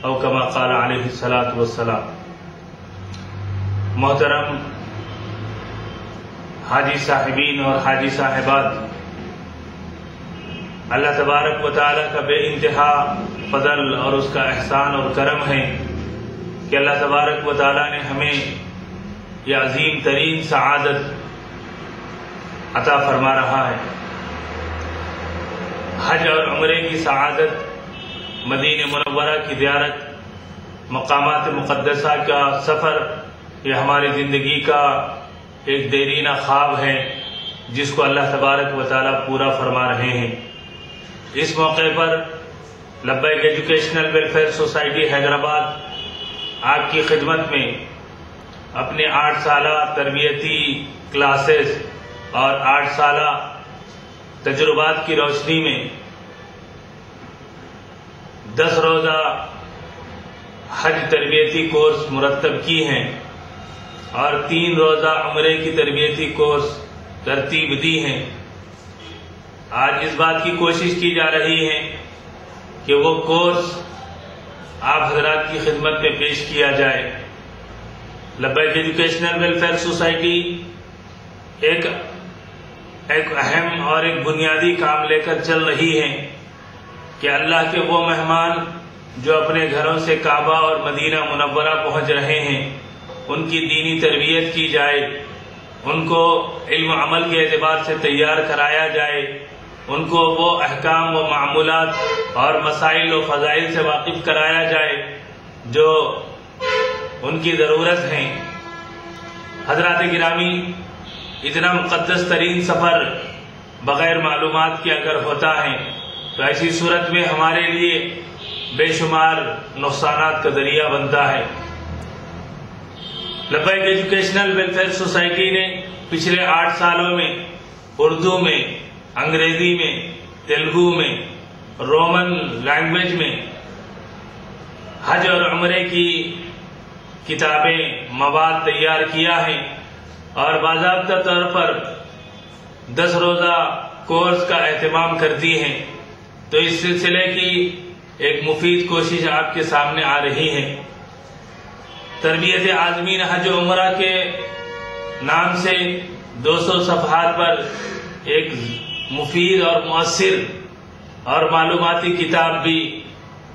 अवकमा काल सलात मोहतरम हाजी साहिबीन और हाजी साहिबात अल्लाह तबारक व ताली का बे इंतहा फजल और उसका एहसान और करम है कि अल्लाह तबारक व ताली ने हमें यह अजीम तरीन शहादत अता फरमा रहा है। हज और उमरे की शहादत मदीन मनवरा की जियारत, मकामात मुक़दसा का सफ़र यह हमारी ज़िंदगी का एक देरीना ख्वाब है, जिसको अल्लाह तबारक व पूरा फरमा रहे हैं। इस मौके पर Labbaik educational welfare society Hyderabad आपकी खिदमत में अपने आठ साल तरबियती क्लासेस और आठ साल तजुर्बात की रोशनी में दस रोज़ा हज तरबियती कोर्स मुरतब की हैं और तीन रोज़ा उम्र की तरबियती कोर्स तरतीब दी हैं। आज इस बात की कोशिश की जा रही है कि वो कोर्स आप हजरात की खिदमत में पेश किया जाए। लब्बैक एजुकेशनल वेलफेयर सोसाइटी एक एक अहम और एक बुनियादी काम लेकर चल रही है। कि अल्लाह के वो मेहमान जो अपने घरों से काबा और मदीना मुनव्वरा पहुँच रहे हैं, उनकी दीनी तरबियत की जाए, उनको इल्म अमल के एतबार से तैयार कराया जाए, उनको वो अहकाम व मामूलात और मसाइल व फ़जाइल से वाकिफ कराया जाए, जो उनकी ज़रूरत हैं। हज़रत गिरामी, इतना मुक़दस तरीन सफ़र बग़ैर मालूम के अगर होता है तो ऐसी सूरत में हमारे लिए बेशुमार नुकसान का ज़रिया बनता है। लबैक एजुकेशनल वेलफेयर सोसाइटी ने पिछले आठ सालों में उर्दू में, अंग्रेज़ी में, तेलुगु में, रोमन लैंग्वेज में हज और अमरे की किताबें, मवाद तैयार किया है और बाबा तौर पर दस रोज़ा कोर्स का अहतमाम करती हैं। तो इस सिलसिले की एक मुफीद कोशिश आपके सामने आ रही है। तरबियत आजमीन हज उम्र के नाम से 200 सफ़हात पर एक मुफीद और मौसर और मालूमती किताब भी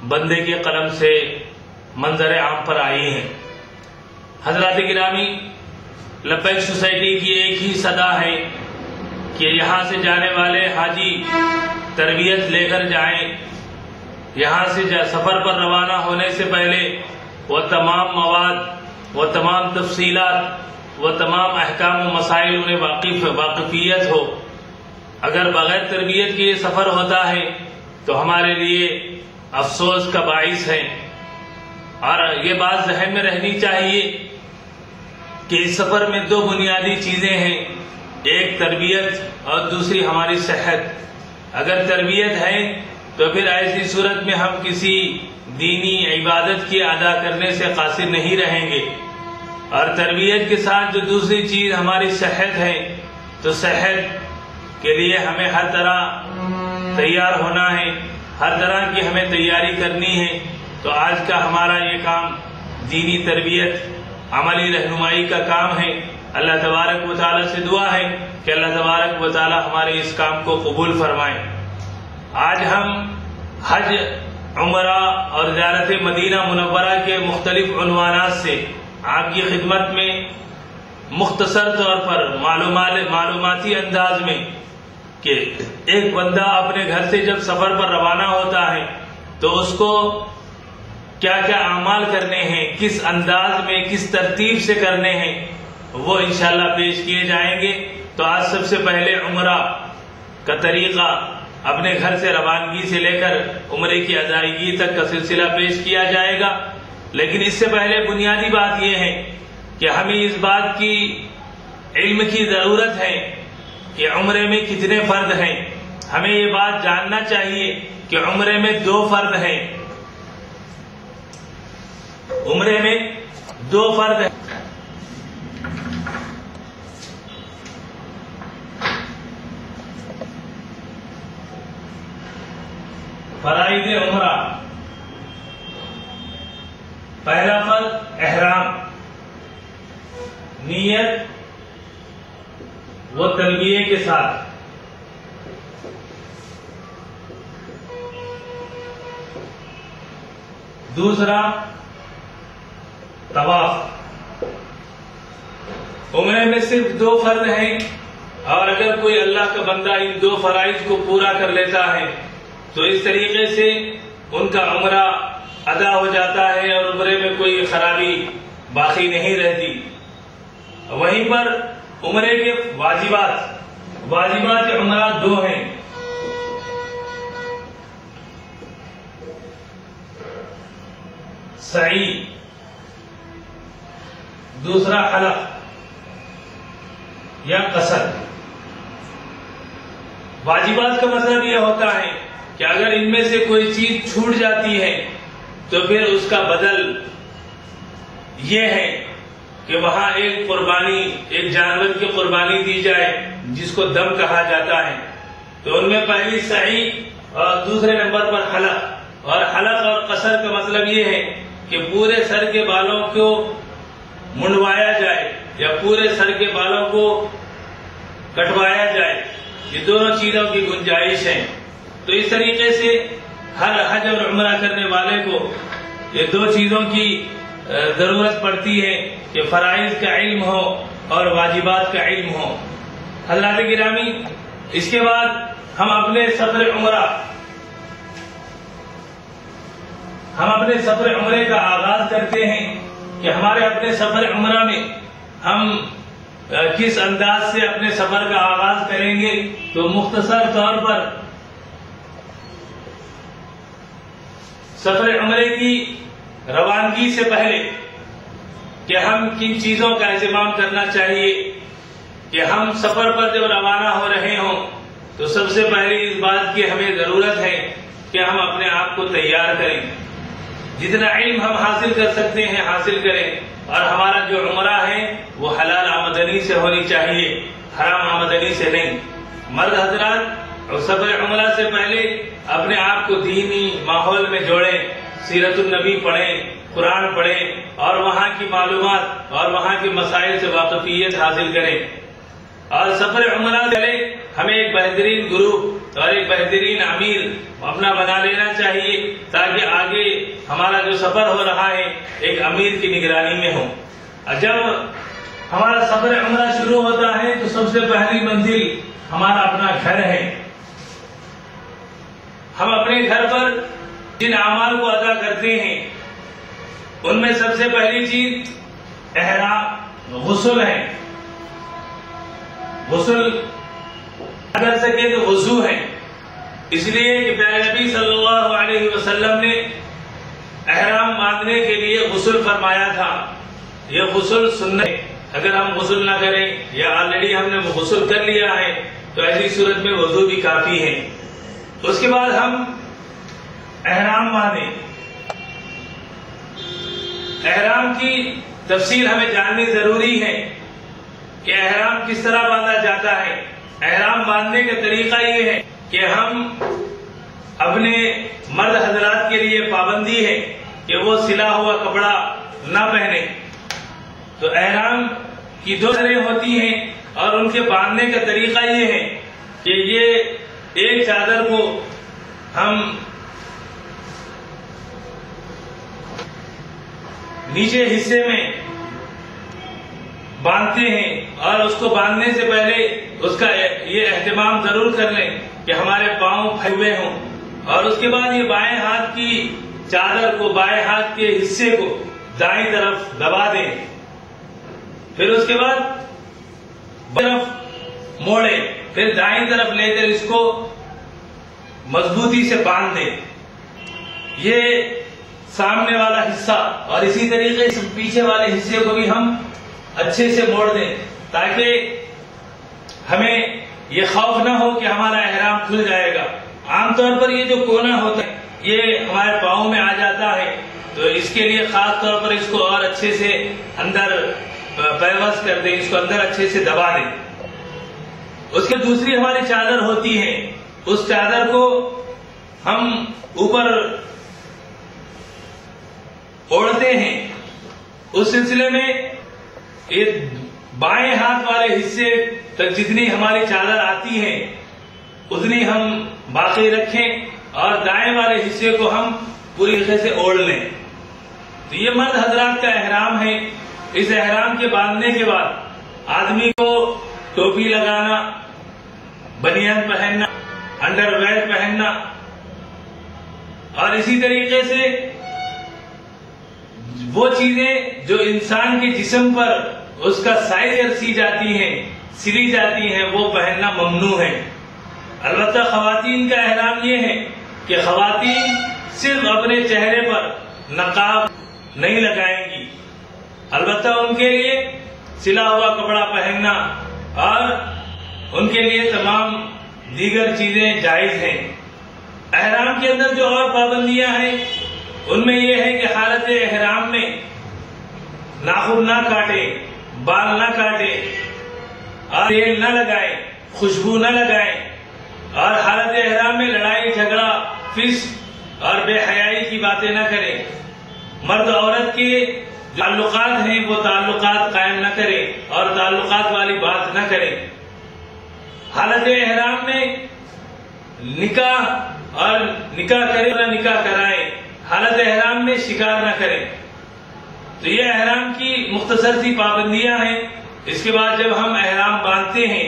बंदे के कलम से मंजर आम पर आई है। हज़रत गिरामी लब्बैक सोसाइटी की एक ही सदा है कि यहाँ से जाने वाले हाजी तरबियत लेकर जाएँ। यहाँ से जा सफ़र पर रवाना होने से पहले वह तमाम मवाद, व तमाम तफसीलात, व तमाम अहकाम मसाइल उन्हें वाकिफ वाकफियत हो। अगर बगैर तरबियत के ये सफ़र होता है तो हमारे लिए अफसोस का बाइस है। और ये बात जहन में रहनी चाहिए कि इस सफ़र में दो बुनियादी चीज़ें हैं। एक तरबियत और दूसरी हमारी सेहत। अगर तरबियत है तो फिर ऐसी सूरत में हम किसी दीनी इबादत की अदा करने से कासिर नहीं रहेंगे। और तरबियत के साथ जो दूसरी चीज़ हमारी सेहत है तो सेहत के लिए हमें हर तरह तैयार होना है, हर तरह की हमें तैयारी करनी है। तो आज का हमारा ये काम दीनी तरबियत, अमली रहनुमाई का काम है। अल्लाह तबारक व ताली से दुआ है कि अल्लाह तबारक व ताली हमारे इस काम को कबूल फरमाए। आज हम हज, उमरा और ज्यारत मदीना मुनवरा के मुख्तलिफ़ अनवानात से आपकी खिदमत में मुख्तसर तौर पर मालूमती अंदाज में कि एक बंदा अपने घर से जब सफ़र पर रवाना होता है तो उसको क्या क्या अमाल करने हैं, किस अंदाज में, किस तरतीब से करने हैं वो इंशाल्लाह पेश किए जाएँगे। तो आज सबसे पहले उम्र का तरीका अपने घर से रवानगी से लेकर उम्र की अदायगी तक का सिलसिला पेश किया जाएगा। लेकिन इससे पहले बुनियादी बात यह है कि हमें इस बात की इल्म की ज़रूरत है कि उम्र में कितने फर्द हैं। हमें ये बात जानना चाहिए कि उम्र में दो फर्द हैं। उम्र में दो फर्द हैं। फराइद उमरा। पहला फ़र्ज़ एहराम। नीयत व तलबिये के साथ। दूसरा, तवाफ। उम्र में सिर्फ़ दो फ़र्ज़ हैं और अगर कोई अल्लाह का बंदा इन दो फराइज को पूरा कर लेता है तो इस तरीके से उनका उम्र अदा हो जाता है और उम्र में कोई खराबी बाकी नहीं रहती। वहीं पर उम्र के वाजिबात वाजिबात के उम्र दो हैं। सही। दूसरा हलफ या कसर। वाजिबात का मतलब यह होता है कि अगर इनमें से कोई चीज़ छूट जाती है तो फिर उसका बदल ये है कि वहाँ एक कुर्बानी, एक जानवर की कुर्बानी दी जाए, जिसको दम कहा जाता है। तो उनमें पहली सही और दूसरे नंबर पर हलक और हलक और कसर का मतलब ये है कि पूरे सर के बालों को मुंडवाया जाए, या पूरे सर के बालों को कटवाया जाए। ये दोनों चीज़ों की गुंजाइश है। तो इस तरीके से हर हज और उम्र करने वाले को ये दो चीज़ों की ज़रूरत पड़ती है कि फराइज का इल्म हो और वाजिबात का इल्म हो। हजरात गिरामी, इसके बाद हम अपने सफ़र उम्र, हम अपने सफ़र उम्र का आगाज़ करते हैं कि हमारे अपने सफ़र उम्र में हम किस अंदाज से अपने सफ़र का आगाज़ करेंगे। तो मुख्तसर तौर पर सफ़र उम्र की रवानगी से पहले कि हम किन चीज़ों का इंतज़ाम करना चाहिए, कि हम सफ़र पर जब रवाना हो रहे हों तो सबसे पहले इस बात की हमें ज़रूरत है कि हम अपने आप को तैयार करें। जितना इल्म हम हासिल कर सकते हैं, हासिल करें। और हमारा जो उम्र है, वो हलाल आमदनी से होनी चाहिए, हराम आमदनी से नहीं। मर्द हजरात और सफ़र उम्र से पहले अपने आप को दीनी माहौल में जोड़ें सीरतुलनबी पढ़ें, कुरान पढ़ें, और वहाँ की मालूम और वहाँ के मसाइल से वाकफियत हासिल करें। और सफ़र उमरा चले हमें एक बेहतरीन ग्रुप और एक बेहतरीन अमीर अपना बना लेना चाहिए, ताकि आगे हमारा जो सफ़र हो रहा है, एक अमीर की निगरानी में हो। जब हमारा सफ़र उमरा शुरू होता है तो सबसे पहली मंजिल हमारा अपना घर है। हम अपने घर पर जिन अमाल को अदा करते हैं, उनमें सबसे पहली चीज़ एहरा गुसल है। गुसल कर सके तो वज़ू है। इसलिए कि नबी सल्लल्लाहु अलैहि वसल्लम ने अहराम बांधने के लिए गुसल फरमाया था। यह गुसल सुनने अगर हम गुसल ना करें, या ऑलरेडी हमने गुसल कर लिया है तो ऐसी सूरत में वज़ू भी काफ़ी है। उसके बाद हम एहराम बांधे एहराम की तफसील हमें जाननी ज़रूरी है कि एहराम किस तरह बांधा जाता है। एहराम बांधने का तरीका ये है कि हम अपने मर्द हजरात के लिए पाबंदी है कि वो सिला हुआ कपड़ा ना पहने। तो एहराम की दो तरह होती हैं और उनके बांधने का तरीका ये है कि ये एक चादर को हम नीचे हिस्से में बांधते हैं और उसको बांधने से पहले उसका ये अहतमाम ज़रूर कर लें कि हमारे पाँव फैले हों। और उसके बाद ये बाएँ हाथ की चादर को, बाएँ हाथ के हिस्से को दाएँ तरफ़ दबा दें। फिर उसके बाद तरफ़ मोड़े। फिर दाई तरफ़ लेकर इसको, मजबूती से बाँध दें। ये सामने वाला हिस्सा और इसी तरीके से पीछे वाले हिस्से को भी हम अच्छे से मोड़ दें, ताकि हमें ये खौफ ना हो कि हमारा एहराम खुल जाएगा। आमतौर पर ये जो कोना होता है, ये हमारे पाओ में आ जाता है तो इसके लिए खास तौर पर इसको और अच्छे से अंदर पैवस कर दें, इसको अंदर अच्छे से दबा दें। उसके दूसरी हमारी चादर होती है। उस चादर को हम ऊपर ओढ़ते हैं। उस सिलसिले में ये बाएँ हाथ वाले हिस्से तक जितनी हमारी चादर आती है, उतनी हम बाकी रखें और दाएँ वाले हिस्से को हम पूरी तरह से ओढ़ लें। तो ये मर्द हजरात का एहराम है। इस एहराम के बांधने के बाद आदमी को टोपी लगाना, बनियान पहनना अंडरवेयर पहनना, और इसी तरीके से वो चीज़ें जो इंसान के जिस्म पर उसका साइज़ सी जाती हैं सिली जाती हैं, वो पहनना ममनू है। अलबत् खातन का एहराम ये है कि खातन सिर्फ़ अपने चेहरे पर नकाब नहीं लगाएँगी। अलबत् उनके लिए सिला हुआ कपड़ा पहनना और उनके लिए तमाम दीगर चीज़ें जायज़ हैं। अहराम के अंदर जो और पाबंदियाँ हैं, उनमें यह है कि हालत एहराम में नाखून ना काटे, बाल ना काटे, और तेल न लगाए, खुशबू न लगाए, और हालत एहराम में लड़ाई, झगड़ा फिस और बेहयाई की बातें न करें। मर्द औरत के ताल्लुकात हैं, वो ताल्लुकात कायम न करें और ताल्लुकात वाली बात न करें। हालत एहराम में निकाह और निकाह करें ना निकाह कराए। हालत एहराम में शिकार न करें। तो ये एहराम की मुख्तसर सी पाबंदियाँ हैं। इसके बाद जब हम एहराम बांधते हैं,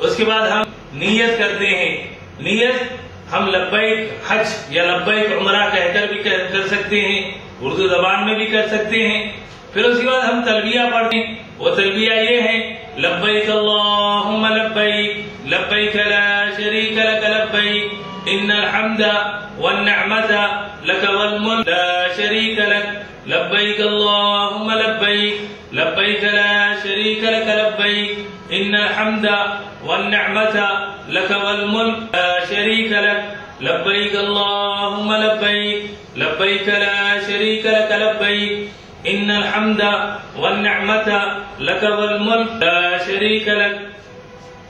उसके बाद हम नीयत करते हैं। नीयत हम लब्बैक हज या लब्बैक उमरा कहकर भी कर सकते हैं, उर्दू जबान में भी कर सकते हैं। फिर उसके बाद हम तलबिया पढ़ते हैं। वो तलबिया ये है, लब्बैक अल्लाहुम्मा लब्बैक लब्बैक ला शरीक लक लब्बैक, इन्नल हम्दा वन निअमता लक वल मुल्क, ला शरीक लक, लब्बैक अल्लाहुम्मा लब्बैक लब्बैक ला शरीक लक लब्बैक, इन्नल हम्दा वन निअमता लक वल मुल्क, ला शरीक लक, लब्बैक अल्लाहुम्मा लब्बैक लब्बैक ला शरीक लक लब्बैक। हमद वन्नमत लक वल मुल्क ला शरीक लक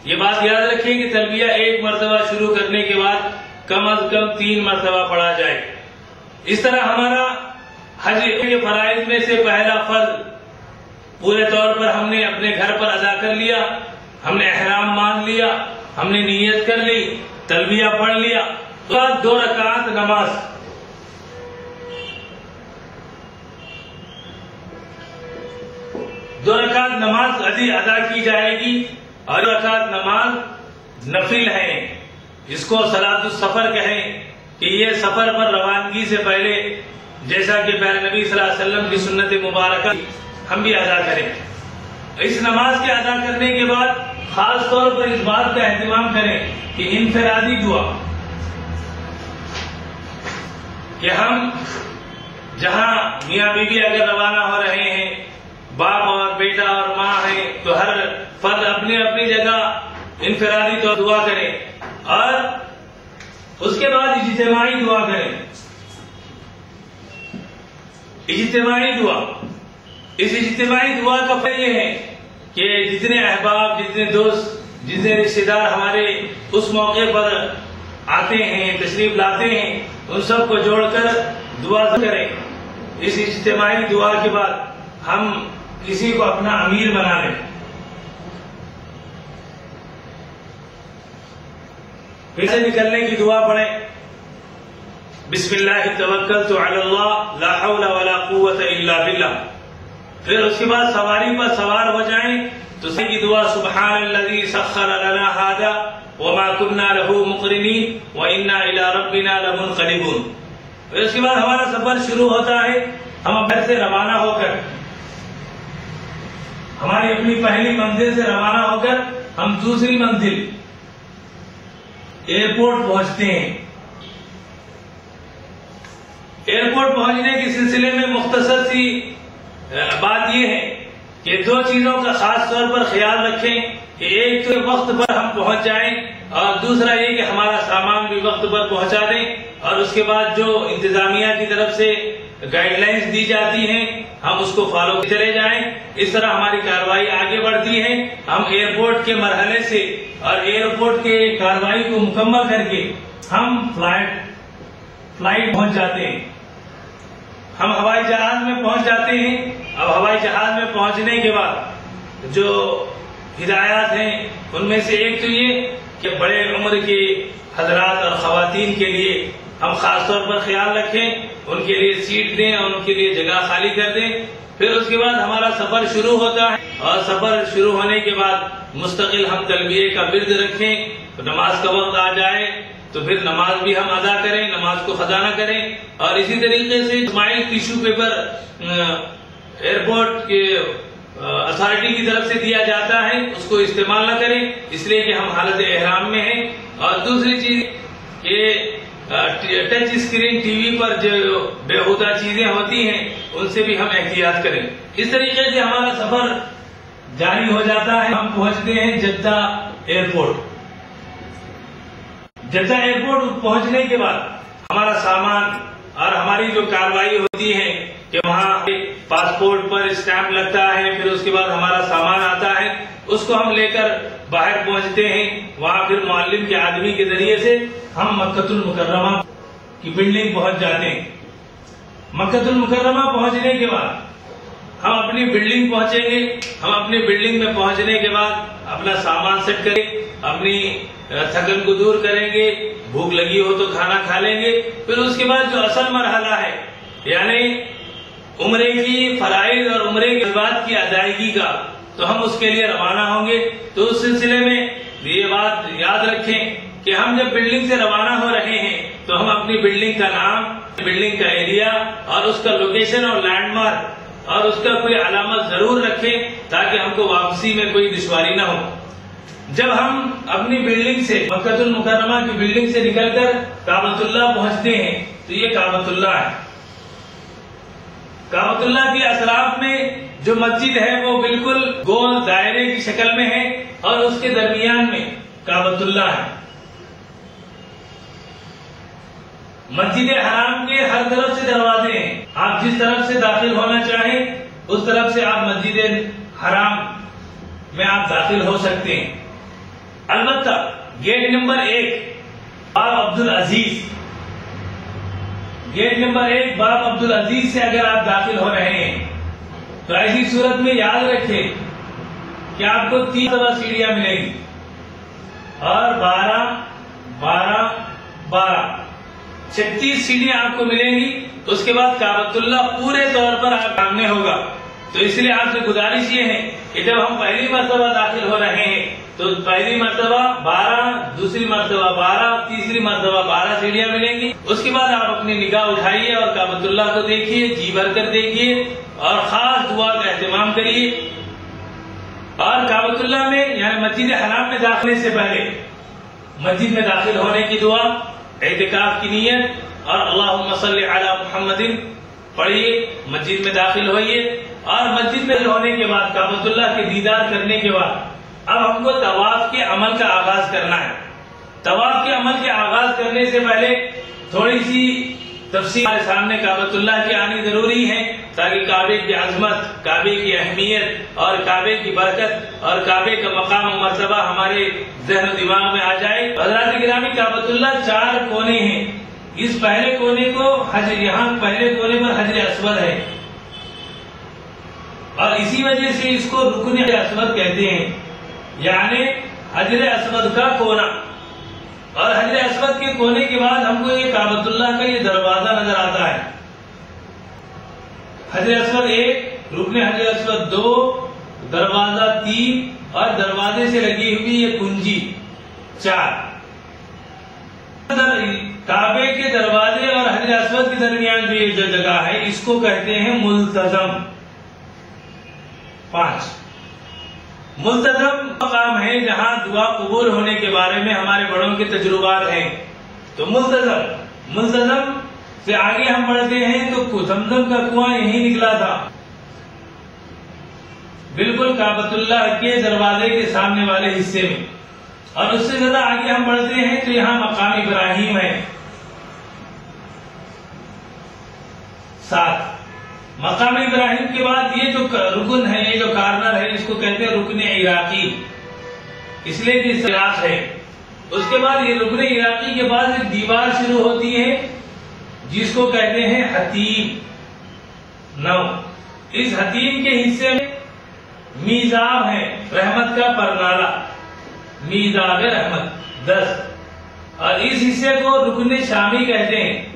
ये बात याद रखें कि तलबिया एक मरतबा शुरू करने के बाद कम अज कम तीन मरतबा पढ़ा जाए। इस तरह हमारा हज के फराइज में से पहला फ़र्ज़ पूरे तौर पर हमने अपने घर पर अदा कर लिया, हमने एहराम मान लिया, हमने नीयत कर ली, तलबिया पढ़ लिया तो दो रकात नमाज़। दो रकात नमाज़ अदी अदा की जाएगी और रकात नमाज़ नफिल है। इसको सलात सफ़र कहें कि ये सफ़र पर रवानगी से पहले, जैसा कि प्यारे नबी वसल्लम की सुन्नत मुबारक हम भी अदा करें। इस नमाज़ के अदा करने के बाद खास तौर पर इस बात का एहतमाम करें कि इनफरादी दुआ। कि हम, जहाँ मियाँ बीवी अगर रवाना हो रहे हैं बाप और बेटा और माँ है तो हर फर्द अपनी अपनी जगह इनफरादी तो दुआ करें। और उसके बाद इजतमाही दुआ करें। इजतमाही दुआ। इस इजतमाही दुआ का फल ये है कि जितने अहबाब, जितने दोस्त, जितने रिश्तेदार हमारे उस मौके पर आते हैं, तशरीफ़ लाते हैं, उन सबको जोड़कर दुआ करें। इस इजतमाही दुआ के बाद हम किसी को अपना अमीर बना ले। फिर से निकलने की दुआ पढ़े। बिस्मिल्लाह तवक्कल तो अल्लाह ला हौला वला कुव्वत इल्ला बिल्लाह। फिर उसके बाद सवारी पर सवार हो जाएँ तो सही की दुआ सुबहान सखर वमा कुन्ना लहू मुकरिनी व इन्ना इला रब्बिना लमुनकलिबून फिर उसके बाद हमारा सफ़र शुरू होता है, हम घर से रवाना होकर। हमारी अपनी पहली मंजिल से रवाना होकर हम दूसरी मंजिल, एयरपोर्ट पहुँचते हैं। एयरपोर्ट पहुँचने के सिलसिले में मुख्तसर सी बात यह है कि दो चीज़ों का खास तौर पर ख्याल रखें कि एक तो वक्त पर हम पहुँच जाएँ और दूसरा ये कि हमारा सामान भी वक्त पर पहुँचा दें और उसके बाद जो इंतजामिया की तरफ़ से गाइडलाइंस दी जाती हैं, हम उसको फॉलो चले जाएँ। इस तरह हमारी कार्रवाई आगे बढ़ती है। हम एयरपोर्ट के मरहले से और एयरपोर्ट के कार्रवाई को मुकम्मल करके हम फ़्लाइट फ़्लाइट पहुँच जाते हैं। हम हवाई जहाज़ में पहुँच जाते हैं। अब हवाई जहाज़ में पहुँचने के बाद जो हिदायत हैं, उनमें से एक तो ये कि बड़े उम्र के हजरात और खातन के लिए हम खास तौर पर ख्याल रखें, उनके लिए सीट दें और उनके लिए जगह खाली कर दें। फिर उसके बाद हमारा सफ़र शुरू होता है और सफ़र शुरू होने के बाद मुस्तकिल हम तलबिये का बिरद रखें। तो नमाज़ का वक्त आ जाए तो फिर नमाज़ भी हम अदा करें, नमाज़ को खजा न करें। और इसी तरीके से स्माइल टिश्यू पेपर एयरपोर्ट के अथॉरिटी की तरफ़ से दिया जाता है, उसको इस्तेमाल न करें, इसलिए कि हम हालत एहराम में हैं। और दूसरी चीज़, ये टच स्क्रीन टीवी पर जो बेहूदा चीज़ें होती हैं, उनसे भी हम एहतियात करें। इस तरीके से हमारा सफ़र जारी हो जाता है। हम पहुँचते हैं जद्दा एयरपोर्ट। जद्दा एयरपोर्ट पहुँचने के बाद हमारा सामान और हमारी जो कार्रवाई होती है कि वहाँ पासपोर्ट पर स्टैंप लगता है, फिर उसके बाद हमारा सामान आता है, उसको हम लेकर बाहर पहुँचते हैं। वहाँ फिर मालिम के आदमी के ज़रिए से हम मक्कतुल मुकर्रमा की बिल्डिंग पहुँच जाते हैं। मक्कतुल मुकर्रमा पहुँचने के बाद हम अपनी बिल्डिंग पहुँचेंगे। हम अपनी बिल्डिंग में पहुँचने के बाद अपना सामान सेट करें, अपनी थकन को दूर करेंगे, भूख लगी हो तो खाना खा लेंगे, फिर उसके बाद जो असल मरहला है, यानी उम्रे की फराइज और उम्रे के बाद की अदायगी का तो हम उसके लिए रवाना होंगे। तो उस सिलसिले में ये बात याद रखें कि हम जब बिल्डिंग से रवाना हो रहे हैं तो हम अपनी बिल्डिंग का नाम, बिल्डिंग का एरिया और उसका लोकेशन और लैंडमार्क और उसका कोई अलामत ज़रूर रखें ताकि हमको वापसी में कोई दुश्वारी न हो। जब हम अपनी बिल्डिंग से, मक्कतुल मुकरमा की बिल्डिंग से निकलकर काबतुल्ला पहुँचते हैं तो ये काबतुल्ला है। काबतुल्ला के असराफ में जो मस्जिद है, वो बिल्कुल गोल दायरे की शक्ल में है और उसके दरमियान में काबतुल्ला है। मस्जिद हराम के हर तरफ़ से दरवाजे हैं। आप जिस तरफ़ से दाखिल होना चाहें, उस तरफ़ से आप मस्जिद हराम में आप दाखिल हो सकते हैं। अलबत्ता, गेट नंबर एक, बाब अब्दुल अज़ीज़। गेट नंबर एक, बाब अब्दुल अज़ीज़ से अगर आप दाखिल हो रहे हैं तो ऐसी सूरत में याद रखें कि आपको तीन दफ़ा सीढ़ियाँ मिलेगी। और बारह बारह बारह। छत्तीस सीढ़ियाँ आपको मिलेंगी उसके बाद काबतुल्ला पूरे तौर पर आप सामने होगा। तो इसलिए आपसे गुजारिश ये है कि जब हम पहली मरतबा दाखिल हो रहे हैं तो पहली मरतबा बारह, दूसरी मरतबा बारह, तीसरी मरतबा बारह सीढ़ियाँ मिलेंगी। उसके बाद आप अपनी निगाह उठाइए और काबतुल्ला को देखिए, जी भर कर देखिए और खास दुआ का एहतमाम करिए। और काबतुल्ला में, यानी मस्जिद हराम में दाखिले से पहले, मस्जिद में दाखिल होने की दुआ एहतिकाफ की नीयत और अल्लाह अला मोहम्मद पढ़िए, मस्जिद में दाखिल होइए और मस्जिद में होने के बाद काबतुल्लाह के दीदार करने के बाद अब हमको तवाफ के अमल का आगाज़ करना है। तवाफ के अमल के आगाज़ करने से पहले थोड़ी सी तफसी हमारे सामने काबतुल्लाह की आनी ज़रूरी है, ताकि काबे की अजमत, काबे की अहमियत और काबे की बरकत और काबे का मकाम मरतबा हमारे जहन दिमाग में आ जाए। हज़रत गिरामी काबतुल्ला चार कोने हैं। इस पहले कोने को हज यहाँ, पहले कोने पर हजर असवद है। और इसी वजह से इसको रुकन असवद कहते हैं। यानी हजर असवद का कोना। और हजर असवद के कोने के बाद हमको ये काबतुल्लाह का ये दरवाज़ा नज़र आता है। हजर असवद एक रुकने हजर असवद दो, दरवाज़ा तीन और दरवाजे से लगी हुई ये कुंजी चार। काबे के दरवाजे और हजर असवद के दरमियान जो ये जो जगह है, इसको कहते हैं मुलतजम। पाँच। मुल्तजम मकाम है जहाँ दुआ कबूल होने के बारे में हमारे बड़ों के तजुर्बात हैं। तो मुल्तजम मुल्तजम से आगे हम बढ़ते हैं तो जमजम का कुआँ यही निकला था। बिल्कुल काबतुल्लाह के दरवाजे के सामने वाले हिस्से में। और उससे ज़्यादा आगे हम बढ़ते हैं तो यहाँ मकाम इब्राहिम है। सात। मकाम इब्राहिम के बाद ये जो रुकन है, ये जो कार्नर है, इसको कहते हैं रुकन इराकी। इसलिए है। उसके बाद ये रुकन इराकी के बाद एक दीवार शुरू होती है, जिसको कहते हैं हतीम। नौ। इस हतीम के हिस्से में मीजाब है, रहमत का परनाला। मीजाब रहमत, दस। और इस हिस्से को रुकन शामी कहते हैं।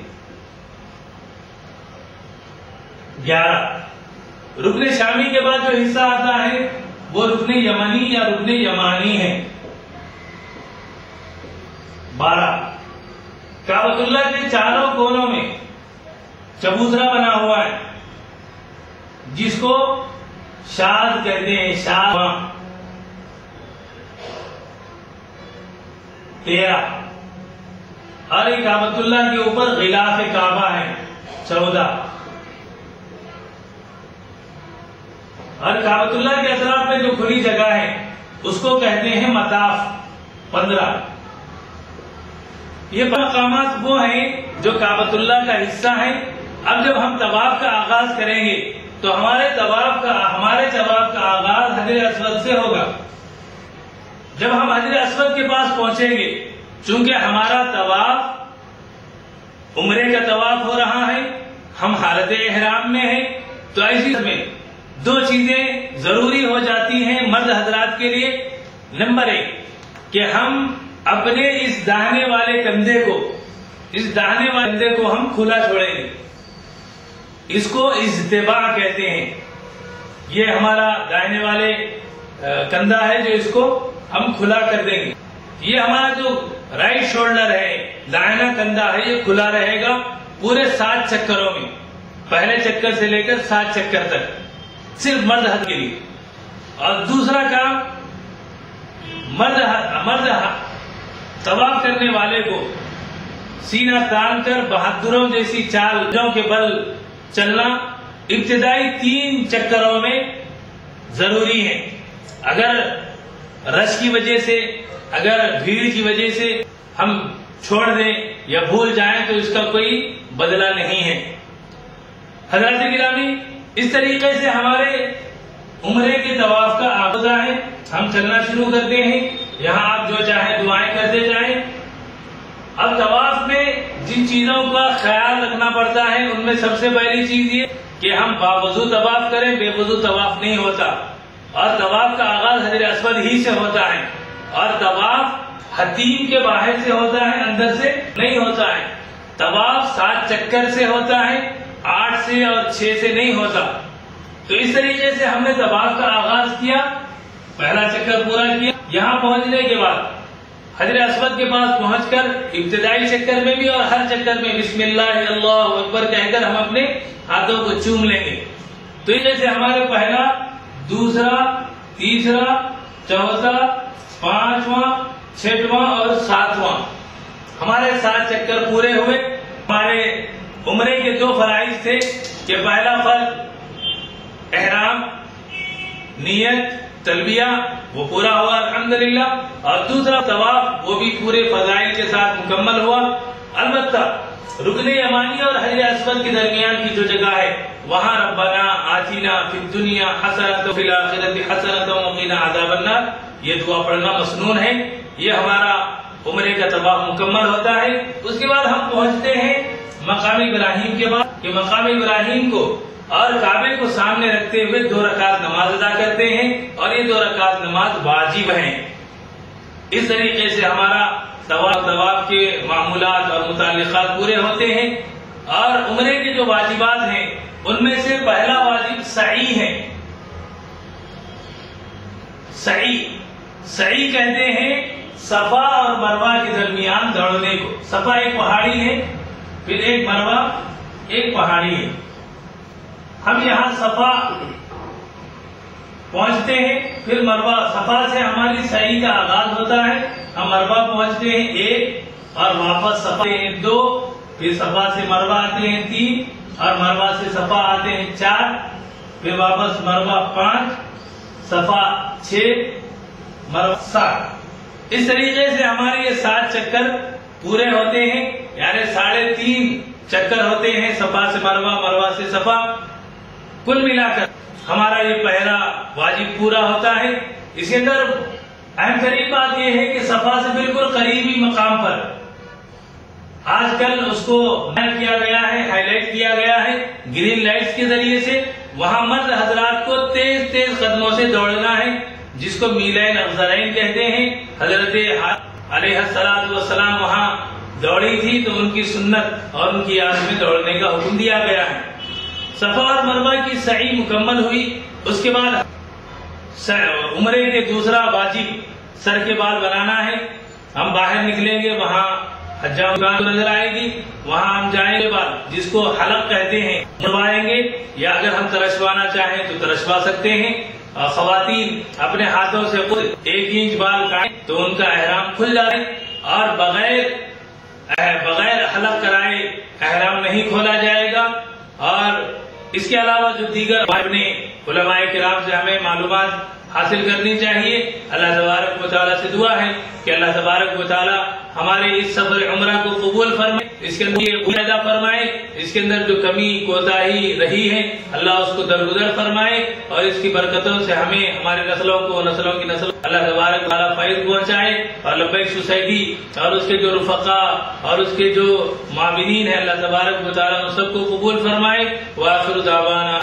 ग्यारह। रुकन शामी के बाद जो हिस्सा आता है, वो रुकने यमनी या रुकने यमानी है। बारह। काबतुल्ला के चारों कोनों में चबूतरा बना हुआ है, जिसको शाद कहते हैं, शाद तेरह। अरे काबतुल्ला के ऊपर गिलाफ काबा है, चौदह। और काबतुल्ला के अतराफ में जो खुली जगह है, उसको कहते हैं मताफ पंद्रह ये मकाम वो हैं जो काबतुल्ला का हिस्सा है। अब जब हम तवाफ का आगाज़ करेंगे तो हमारे तवाफ का, हमारे तवाफ का आगाज़ हजर असवद से होगा। जब हम हजर असवद के पास पहुँचेंगे, चूँकि हमारा तवाफ, उम्रे का तवाफ हो रहा है, हम हालत एहराम में है तो ऐसी में दो चीज़ें ज़रूरी हो जाती हैं मर्द हजरात के लिए। नंबर एक, कि हम अपने इस दाहने वाले कंधे को, इस दाहने वाले कंधे को हम खुला छोड़ेंगे। इसको इज्तबा कहते हैं। ये हमारा दाहिने वाले कंधा है जो इसको हम खुला कर देंगे। ये हमारा जो राइट शोल्डर है, दाहिना कंधा है, ये खुला रहेगा पूरे सात चक्करों में। पहले चक्कर से लेकर सात चक्कर तक। सिर्फ़ मर्द हद के लिए। और दूसरा काम, मर्द मर्द तवाफ करने वाले को सीना तान कर बहादुरों जैसी चाल के बल चलना इब्तदाई तीन चक्करों में ज़रूरी है। अगर रश की वजह से, अगर भीड़ की वजह से हम छोड़ दें या भूल जाएँ तो इसका कोई बदला नहीं है। हज़रत गिरामी इस तरीके से हमारे उम्रे के तवाफ का आबदा है। हम चलना शुरू करते हैं। यहाँ आप जो चाहे दुआएँ करते जाएँ। अब तवाफ में जिन चीज़ों का ख्याल रखना पड़ता है, उनमें सबसे पहली चीज़ ये कि हम बावजू तवाफ करें बेवजू तवाफ नहीं होता। और तवाफ का आगाज़ हजर असवद ही से होता है। और तवाफ हतीम के बाहर से होता है, अंदर से नहीं होता है। तवाफ सात चक्कर से होता है। आठ से और छह से नहीं होता। तो इस तरीके से हमने तबाफ का आगाज़ किया, पहला चक्कर पूरा किया। यहाँ पहुँचने के बाद हजर असमद के पास पहुंचकर इब्तदाई चक्कर में भी और हर चक्कर में बिस्मिल्लाह अकबर कहकर हम अपने हाथों को चूम लेंगे। तो जैसे हमारे पहला, दूसरा, तीसरा, चौथा, पांचवा, छठवां और सातवां। हमारे सात चक्कर पूरे हुए। हमारे उम्रे के दो फराइज थे कि पहला फ़र्ज़ एहराम, नियत, तलबिया, वो पूरा हुआ, अल्हम्दुलिल्लाह। और दूसरा तवाफ, वो भी पूरे फजाइल के साथ मुकम्मल हुआ। अलबत्ता, रुकन यमानी और हजर असवद के दरमियान की जो जगह है, वहाँ रब्बाना आतीना फिर दुनिया हसरत फिल हसरत वकीना अजाबन्नार। ये दुआ पढ़ना मसनून है। ये हमारा उम्र का तबाह मुकम्मल होता है। उसके बाद हम पहुँचते हैं मकाम इब्राहिम के बाद कि मकाम इब्राहिम को और काबे को सामने रखते हुए दो रकात नमाज़ अदा करते हैं और ये दो रकात नमाज़ वाजिब हैं। इस तरीके से हमारा तवाब तवाब के मामूलात और मुतालिकात पूरे होते हैं और उम्रे के जो वाजिबात हैं, उनमें से पहला वाजिब सही है। सही सही कहते हैं, सफ़ा और मरवा के दरमियान दौड़ने को। सफ़ा एक पहाड़ी है फिर एक मरवा, एक पहाड़ी है। हम यहाँ सफ़ा पहुँचते हैं, फिर मरवा सफ़ा से हमारी सही का आगाज़ होता है। हम मरवा पहुँचते हैं एक और वापस सफ़ा दो, फिर सफ़ा से मरवा आते हैं तीन और मरवा से सफ़ा आते हैं चार, फिर वापस मरवा पाँच, सफ़ा छ, मरवा सात। इस तरीके से हमारे ये सात चक्कर पूरे होते हैं यानी साढ़े तीन चक्कर होते हैं, सफ़ा से मरवा मरवा से सफ़ा। कुल मिलाकर हमारा ये पहला वाजिब पूरा होता है। इसके अंदर अहम करीब बात यह है कि सफ़ा से बिल्कुल करीबी मकाम पर। आजकल उसको किया गया है, हाईलाइट किया गया है, ग्रीन लाइट्स के ज़रिए से। वहाँ मर्द हजरात को तेज तेज कदमों से दौड़ना है, जिसको मीलाइन अफजराइन कहते हैं। हज़रत सलाम वहाँ दौड़ी थी तो उनकी सुन्नत और उनकी याद में दौड़ने का हुक्म दिया गया है। सफ़ा और मरवा की सही मुकम्मल हुई। उसके बाद उम्र के दूसरा वाजिब सर के बाल बनाना है। हम बाहर निकलेंगे, वहाँ हजाम नज़र आएगी। वहाँ हम जाएँगे बाद, जिसको हलक कहते हैं बनवाएँगे या अगर हम तरसवाना चाहें तो तरसवा सकते हैं। खातन अपने हाथों से खुद एक इंच बाल काटे तो उनका एहराम खुल जाए और बगैर बगैर हलक कराए एहराम नहीं खोला जाएगा। और इसके अलावा जो दीगर अपने उलमाए किराम से हमें मालूम हासिल करनी चाहिए। अल्लाह तबारक वाली से दुआ है कि अल्लाह तबारक वाली हमारे इस सफ़र उम्र को कबूल फरमाए, इसके अंदर फरमाए, इसके अंदर जो कमी, कोताही रही है, अल्लाह उसको दरगुदर फरमाए और इसकी बरकतों से हमें, हमारे नस्लों को, नस्लों की नस्लों अल्लाह तबारक वाला फायद पहुँचाए और लब्बैक सोसाइटी और उसके जो रुफका और उसके जो मामिनीन है, अल्लाह तबारक वाली उन सबको कबूल फरमाए। वाखिर दावाना